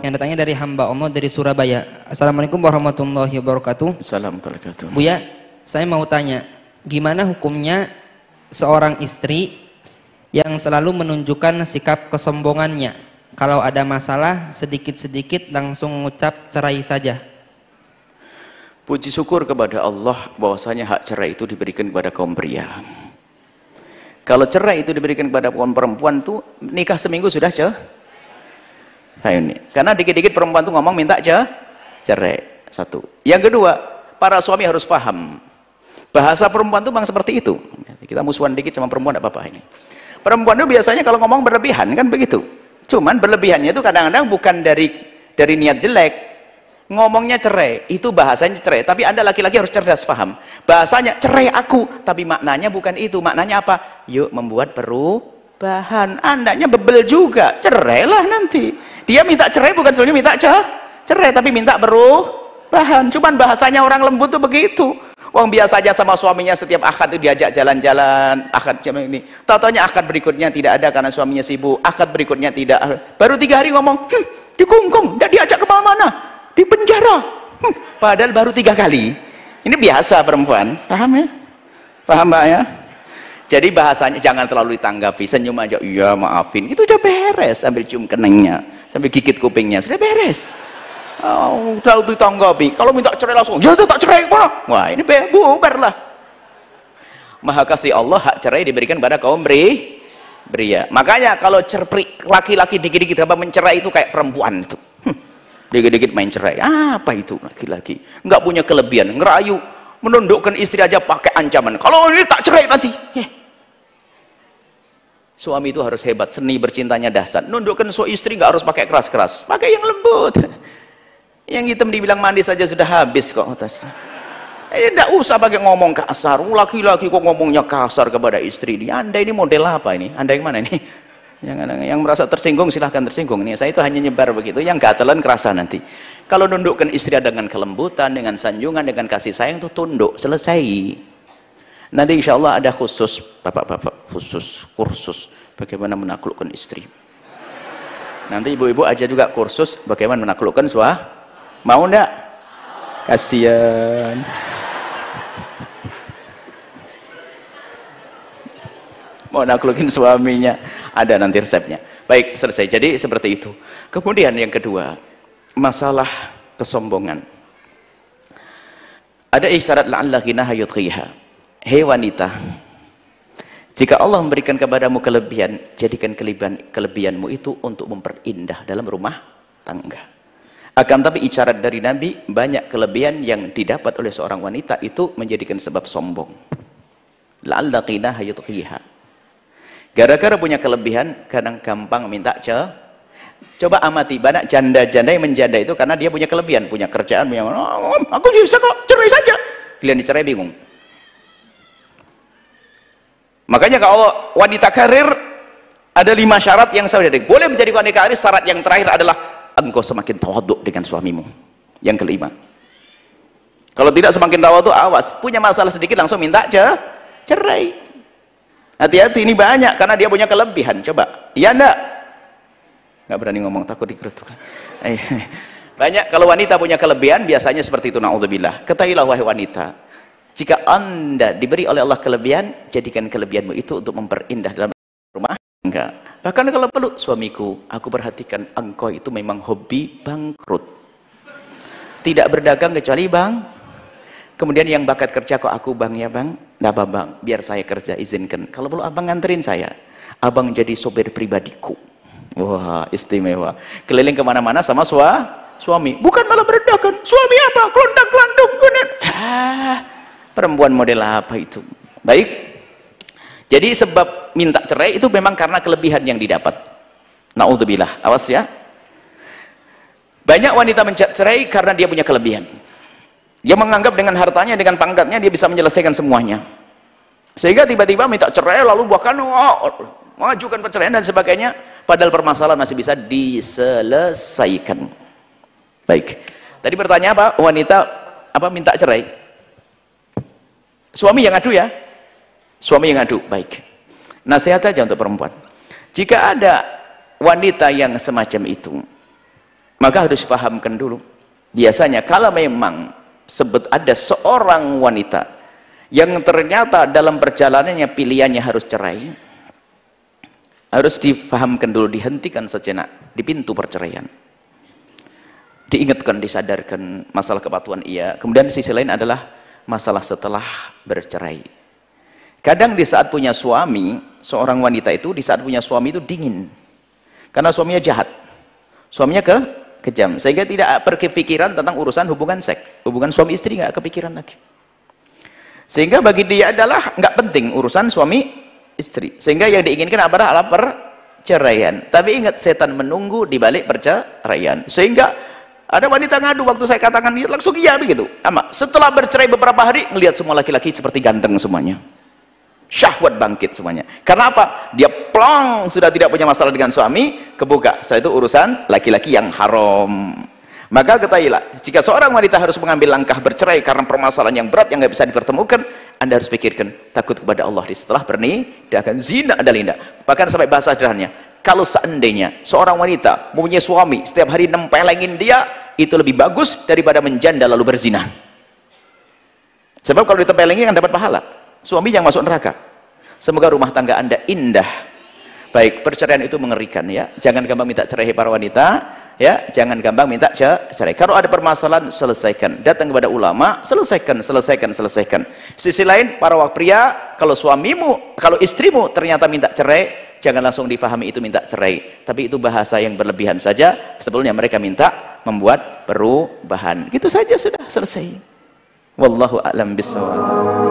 yang datangnya dari hamba Allah dari Surabaya. Assalamualaikum warahmatullahi wabarakatuh. Assalamualaikum. Buya, saya mau tanya, gimana hukumnya seorang istri yang selalu menunjukkan sikap kesombongannya? Kalau ada masalah sedikit-sedikit langsung mengucap cerai saja. Puji syukur kepada Allah bahwasanya hak cerai itu diberikan kepada kaum pria. Kalau cerai itu diberikan kepada kaum perempuan tuh nikah seminggu sudah cerai Nah ini. Karena dikit-dikit perempuan tuh ngomong minta aja cerai. Satu. Yang kedua, para suami harus paham. Bahasa perempuan tuh bang seperti itu. Kita musuhan dikit sama perempuan tidak apa-apa ini. Perempuan itu biasanya kalau ngomong berlebihan kan begitu. Cuman berlebihannya itu kadang-kadang bukan dari dari niat jelek. Ngomongnya cerai, itu bahasanya cerai. Tapi anda laki-laki harus cerdas paham. Bahasanya cerai aku, tapi maknanya bukan itu. Maknanya apa? Yuk membuat perubahan. Andanya bebel juga, cerailah nanti dia minta cerai bukan sebenarnya minta cerai, tapi minta bahan. Cuman bahasanya orang lembut tuh begitu. Wong biasa aja sama suaminya setiap akad itu diajak jalan-jalan, akad jam ini. Tahu-taunya akad berikutnya tidak ada karena suaminya sibuk. Akad berikutnya tidak. Baru tiga hari ngomong, hm, dikungkung, tidak diajak ke mana-mana, di penjara. Hm, padahal baru tiga kali. Ini biasa perempuan, paham ya? Paham mbak ya? Jadi bahasanya jangan terlalu ditanggapi, senyum aja, iya maafin. Itu udah beres, sambil cium keningnya sampai gigit kupingnya. Sudah beres. Oh, udah ditanggapi kalau minta cerai langsung ya tak cerai pak. Wah ini bubar lah. Maha kasih Allah hak cerai diberikan pada kaum beri pria makanya kalau cerprik laki-laki dikit-dikit apa mencerai itu kayak perempuan itu. Dikit-dikit main cerai. Apa itu laki-laki? Nggak punya kelebihan. Ngerayu menundukkan istri aja pakai ancaman. Kalau ini tak cerai nanti eh, Suami itu harus hebat, seni bercintanya dahsyat. Nundukkan so istri nggak harus pakai keras-keras, pakai yang lembut. Yang hitam dibilang mandi saja sudah habis kok. Eh, enggak usah pakai ngomong kasar. Laki-laki kok ngomongnya kasar kepada istri dia. Anda ini model apa ini? Anda yang mana ini? Yang, yang merasa tersinggung silahkan tersinggung. Ini saya itu hanya nyebar begitu. Yang gatelan kerasa nanti. Kalau nundukkan istri dengan kelembutan, dengan sanjungan, dengan kasih sayang itu tunduk. Selesai. Nanti insya Allah ada khusus, bapak-bapak khusus, kursus bagaimana menaklukkan istri. Nanti ibu-ibu aja juga kursus bagaimana menaklukkan suah. Mau ndak? Kasian. Mau naklukin suaminya. Ada nanti resepnya. Baik, selesai. Jadi seperti itu. Kemudian yang kedua, masalah kesombongan. Ada isyarat la'alla ghinaha yudghiha hei wanita jika Allah memberikan kepadamu kelebihan jadikan kelebihan kelebihanmu itu untuk memperindah dalam rumah tangga. Akan tapi isyarat dari Nabi banyak kelebihan yang didapat oleh seorang wanita itu menjadikan sebab sombong. La'alla qinaha yutqiha. Gara-gara punya kelebihan kadang gampang minta ce coba amati banyak janda-janda yang menjanda itu karena dia punya kelebihan punya kerjaan punya oh, aku bisa kok cerai saja. Pilihan dicerai bingung Makanya kalau wanita karir ada lima syarat yang saya udah boleh menjadi wanita karir syarat yang terakhir adalah engkau semakin tawaduk dengan suamimu. Yang kelima. Kalau tidak semakin tawaduk awas, punya masalah sedikit langsung minta cerai. Hati-hati ini banyak karena dia punya kelebihan. Coba. Iya enggak? Enggak berani ngomong takut dikerutuk. Eh, banyak kalau wanita punya kelebihan biasanya seperti itu naudzubillah. Ketahuilah wahai wanita, jika anda diberi oleh Allah kelebihan jadikan kelebihanmu itu untuk memperindah dalam rumah enggak bahkan kalau perlu suamiku aku perhatikan engkau itu memang hobi bangkrut. Tidak berdagang kecuali bang kemudian yang bakat kerja kok aku bang ya bang? Apa bang. Biar saya kerja izinkan. Kalau perlu abang nganterin saya. Abang jadi sopir pribadiku. Wah istimewa. Keliling ke mana-mana sama sua, suami. Bukan malah berdagang. Suami apa? Kelondang kelandung ah perempuan model apa itu? Baik. Jadi sebab minta cerai itu memang karena kelebihan yang didapat. Na'udzubillah. Awas ya. Banyak wanita mencerai karena dia punya kelebihan. Dia menganggap dengan hartanya dengan pangkatnya dia bisa menyelesaikan semuanya. Sehingga tiba-tiba minta cerai lalu bahkan oh, mengajukan perceraian dan sebagainya. Padahal permasalahan masih bisa diselesaikan. Baik. Tadi bertanya apa? Wanita apa minta cerai Suami yang adu ya? Suami yang adu, baik. Nasihat saja untuk perempuan. Jika ada wanita yang semacam itu, maka harus pahamkan dulu biasanya kalau memang sebut ada seorang wanita yang ternyata dalam perjalanannya pilihannya harus cerai harus difahamkan dulu dihentikan sejenak di pintu perceraian diingatkan disadarkan masalah kepatuhan iya kemudian sisi lain adalah masalah setelah bercerai. Kadang di saat punya suami seorang wanita itu di saat punya suami itu dingin. Karena suaminya jahat. Suaminya ke kejam. Sehingga tidak berkepikiran tentang urusan hubungan seks. Hubungan suami istri nggak kepikiran lagi. Sehingga bagi dia adalah nggak penting urusan suami istri. Sehingga yang diinginkan adalah perceraian tapi ingat setan menunggu di balik perceraian. Sehingga ada wanita ngadu waktu saya katakan langsung iya begitu. Ama setelah bercerai beberapa hari ngelihat semua laki-laki seperti ganteng semuanya. Syahwat bangkit semuanya. Karena apa? dia plong sudah tidak punya masalah dengan suami kebuka. Setelah itu urusan laki-laki yang haram. Maka ketahuilah jika seorang wanita harus mengambil langkah bercerai karena permasalahan yang berat yang nggak bisa dipertemukan anda harus pikirkan takut kepada Allah. Di setelah akan zina adalah indah bahkan sampai bahasa sederhananya kalau seandainya seorang wanita mempunyai suami setiap hari nempelengin dia itu lebih bagus daripada menjanda lalu berzina. Sebab kalau ditempelengin kan dapat pahala. Suami yang masuk neraka. Semoga rumah tangga anda indah. Baik perceraian itu mengerikan ya. Jangan gampang minta cerai para wanita ya jangan gampang minta cerai. Kalau ada permasalahan selesaikan. Datang kepada ulama selesaikan selesaikan selesaikan. Sisi lain para wak pria kalau suamimu kalau istrimu ternyata minta cerai jangan langsung difahami itu minta cerai. Tapi itu bahasa yang berlebihan saja. Sebelumnya mereka minta membuat perubahan. Gitu saja sudah selesai. Wallahu a'lam bishawab